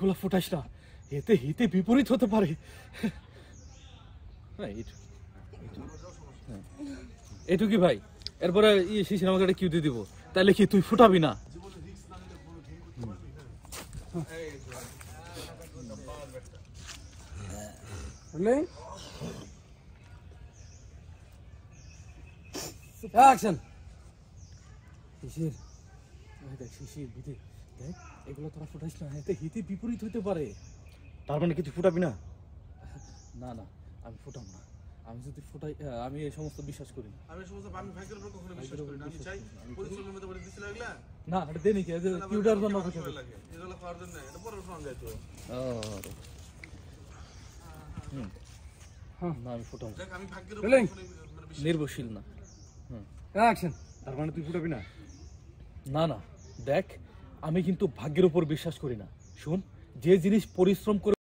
গুলা ফুটাইস না। এতে হিতে বিপরীত হতে পারে। হ্যাঁ এইটু- এইটু। হ্যাঁ। কি ভাই? এরপরে ইয়ে শিশির আমাকে একটা কিউ দিয়ে দিব। তাহলে কি তুই ফুটাবি না? Rolling. শিশির। এই দেখ শিশির বিধি দেখ এগুলো তোরা ফুটাইস না এতে হিতে বিপরীত হতে পারে। তার মানে কি তুই ফুটাবি না? না না আমি ফুটাম না। আমি যদি ফুটাই আমি এই সমস্ত বিশ্বাস করি না। আমি সমস্ত আমি ভাগ্যের উপর কখনো বিশ্বাস করি না। আমি চাই পরিশ্রমের মধ্যে বলে দিছিল এগুলা না এটা দেনি কি কিউটার জন্য আমার অপেক্ষা ভালো করি। লাগে এগুলো খাওয়ার জন্য এটা পরে শোনা যায় তো হুম। হ্যাঁ। না আমি ফুটাম দেখ আমি ভাগ্যের উপর Rolling. কখনোই বিশ্বাস নির্ভরশীল না। Action. তার মানে তুই ফুটাবি না? না না। দেখ আমি কিন্তু ভাগ্যের উপর বিশ্বাস করি না। শুন যে জিনিস পরিশ্রম করে